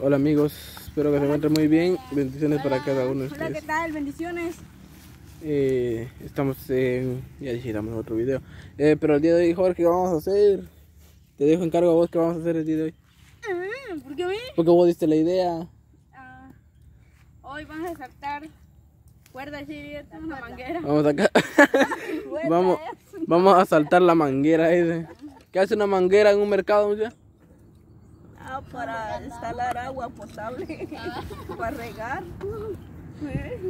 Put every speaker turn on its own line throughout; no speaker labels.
Hola amigos, espero que se encuentren muy bien. Bendiciones para cada uno de
Hola, ¿qué
ustedes.
tal? Bendiciones.
Eh, estamos en... Ya dijéramos otro video. Eh, pero el día de hoy, Jorge, ¿qué vamos a hacer? Te dejo encargo a vos qué vamos a hacer el día de hoy.
Ah, ¿Por qué a mí?
Porque vos diste la idea.
Ah, hoy vamos a saltar cuerda así, una manguera.
Vamos acá. vamos, vamos a saltar la manguera ese. ¿Qué hace una manguera en un mercado, muchacha?
Para instalar agua potable, para regar.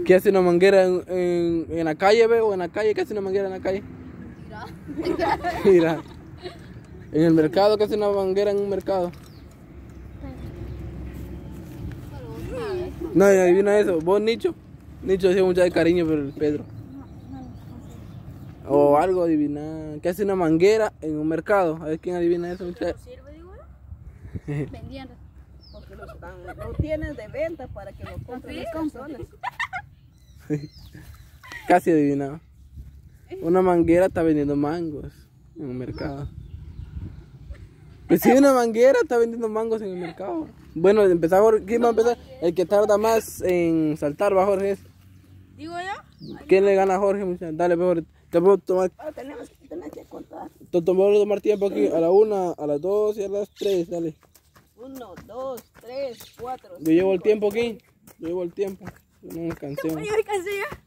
¿Qué hace una manguera en, en, en la calle, veo? ¿En la calle? ¿Qué hace una manguera en la calle? Mira. En el mercado, ¿qué hace una manguera en un mercado? Nadie adivina eso. ¿Vos, Nicho? Nicho decía mucha de cariño, pero el Pedro. O algo adivina. ¿Qué hace una manguera en un mercado? A ver quién adivina eso, muchachos.
Vendiendo.
Porque lo, están, lo tienen de venta para que lo compren las personas.
Casi adivinado. Una manguera está vendiendo mangos en un mercado. Pues sí, una manguera está vendiendo mangos en el mercado. Bueno, empezamos, ¿quién va a empezar? El que tarda más en saltar va Jorge.
¿Digo yo?
¿Quién le gana a Jorge? Dale, mejor. Te puedo tomar,
Ahora tenemos, tenemos que contar.
te tomar tiempo aquí a la una, a las dos y a las tres, dale.
Uno, dos, tres, cuatro.
Yo llevo el tiempo aquí. Yo llevo el tiempo. Yo no me cansé.
Ay, me cansé ya.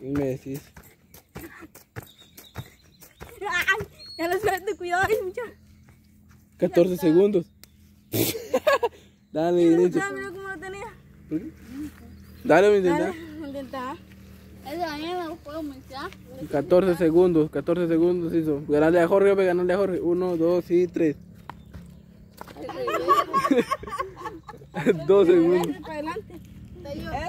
Y me decís.
Ay, ya lo suelto, cuidado ahí, mucha.
14 segundos. dale.
Mira, mira cómo lo tenía.
Dale.
Dale.
Eso a mí
14 segundos, 14 segundos hizo. Ganarle a Jorge, ganarle a Jorge. 1, 2 y 3. 2 segundos.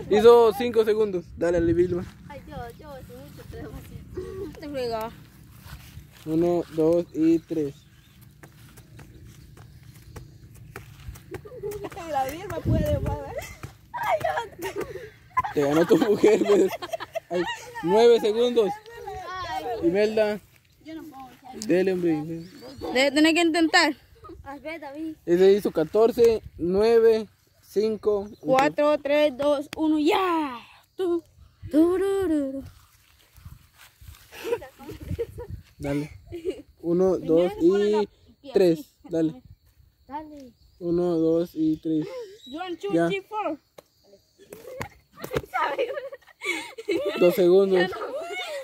Hizo 5 segundos. Dale, Ale Vilma.
Ay, yo, yo, hace mucho trabajo así.
Te fregaba.
1, 2 y 3.
La misma puede.
Te ganó tu mujer. Ay, nueve segundos. Imelda.
Yo no puedo.
Dele, hombre.
Debe tener que intentar.
Ese hizo 14, 9, 5,
4, 3, 2, 1, ya. Tú, tú, tú,
Dale. 1, 2 y 3. Dale.
Dale.
1, 2 y 3. 1,
2, 3.
Dos segundos.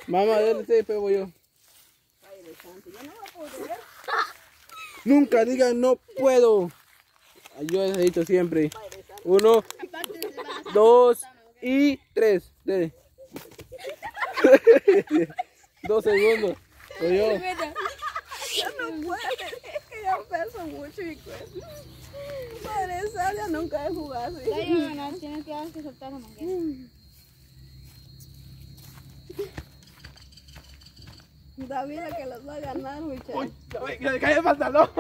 Mamá, dale usted pego yo. Nunca digan no puedo. Yo les he dicho siempre. Uno, dos y tres. Dele. dos segundos. Soy yo.
No puedo, es que yo peso mucho y cuesta. Madre santa, nunca he jugado así.
Ya, tienes que aceptar la manguera. Mm.
David la que los va a ganar, muchachos.
¡Cae el pantalón!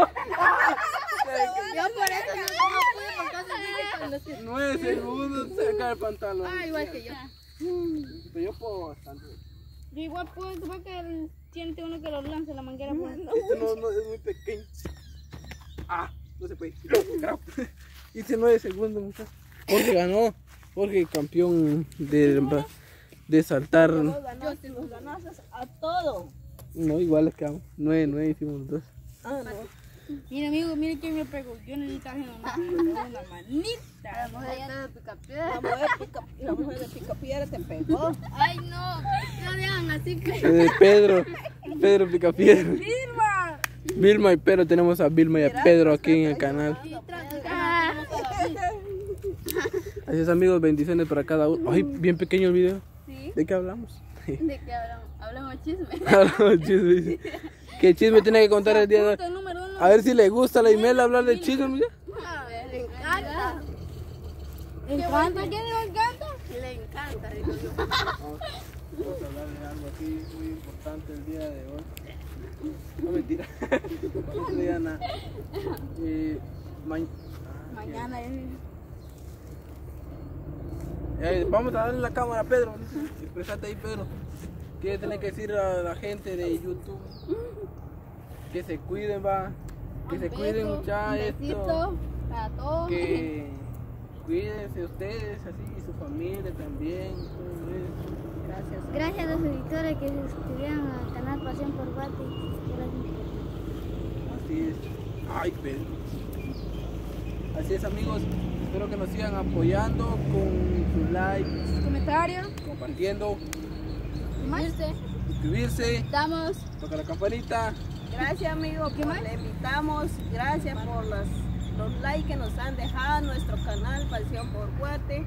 Yo por eso no, no pude.
Nueve segundos se cae el pantalón.
Ah, igual que yo.
Pero yo puedo bastante.
Yo igual puedo, porque él siente uno que lo lanza la manguera por
Este no, no es muy pequeño. Ah, no se puede. Hice nueve segundos, muchachos. Jorge ganó. Jorge campeón de, de saltar.
Vos ganaste, vos ganaste a todo.
No, igual les quedamos. Nueve, nueve hicimos los dos.
Ah, no.
Mira, amigo, mire quién me pegó. Yo necesitaba una, una manita.
La mujer de picapiedra.
La mujer, pica, la mujer de Picapiedra te pegó.
Ay, no. No digan así que...
Eh, Pedro, Pedro Picapiedra.
¡Vilma!
Vilma y Pedro, tenemos a Vilma y a Pedro aquí en el canal. Así es amigos, bendiciones para cada uno. Ay, bien pequeño el video.
Sí.
¿De qué hablamos?
¿De qué hablamos? Hablamos chisme.
Hablamos chisme. ¿Qué chisme tiene que contar el día de hoy? A ver si le gusta a la Imelda hablar de chisme, mira.
A ver, le encanta.
¿Le encanta? ¿Quién le encanta?
Le encanta, digo yo.
Vamos a hablar de algo aquí muy importante el día de hoy. No mentira. No le digan nada. Eh, ma-
Mañana es.
eh, vamos a darle la cámara a Pedro. Expresate ahí, Pedro. ¿Qué tiene que decir a la gente de YouTube? Que se cuiden, va. Que se cuiden,
Un
muchachos.
besito para todos.
que cuídense ustedes así y su familia también.
Gracias.
Gracias a los editores que se suscribieron al canal Pasión por. Gracias.
Así es. Ay, Pedro. Así es amigos, espero que nos sigan apoyando con sus likes,
Comentarios.
compartiendo,
Irse.
suscribirse,
Estamos.
tocar la campanita.
Gracias amigo, que le invitamos. Gracias por los, los likes que nos han dejado en nuestro canal Pasión por Guate.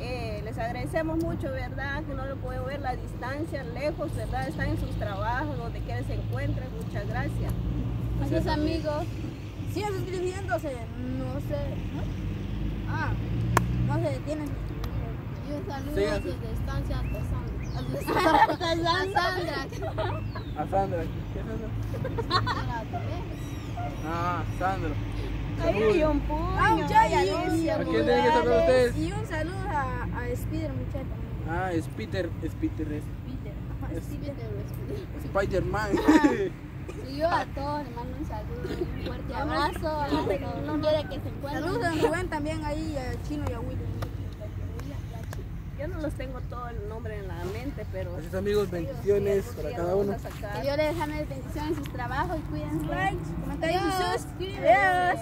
Eh, les agradecemos mucho, ¿verdad? Que no lo pueden ver la distancia, lejos, ¿verdad? Están en sus trabajos, donde quiera que se encuentren. Muchas gracias.
Gracias amigos.
Sigan suscribiéndose. No sé. ¿no? Ah, no se detienen.
Un saludo desde estancia hasta Sandra. A Sandra.
A Sandra. ¿Qué es eso? Ah, Sandra.
Ahí hay un puño.
Ah, muchachos.
¿A quién tienen que saber ustedes?
Y un saludo a, a Spider, muchachos.
Ah, es Peter, es Peter, es
Peter. Ajá,
Es-
Spider.
Spider-Man.
Y yo a todos les mando un saludo, un fuerte abrazo. A donde quiera que se encuentren.
Saludos a Rubén también ahí, a Chino y a Willy.
Los tengo todo el nombre en la mente, pero
es amigos, bendiciones
algún
para cada uno.
Que Dios les deje bendiciones en sus trabajos y cuídense.
Comentarios y
Adiós.
suscríbete.
Adiós.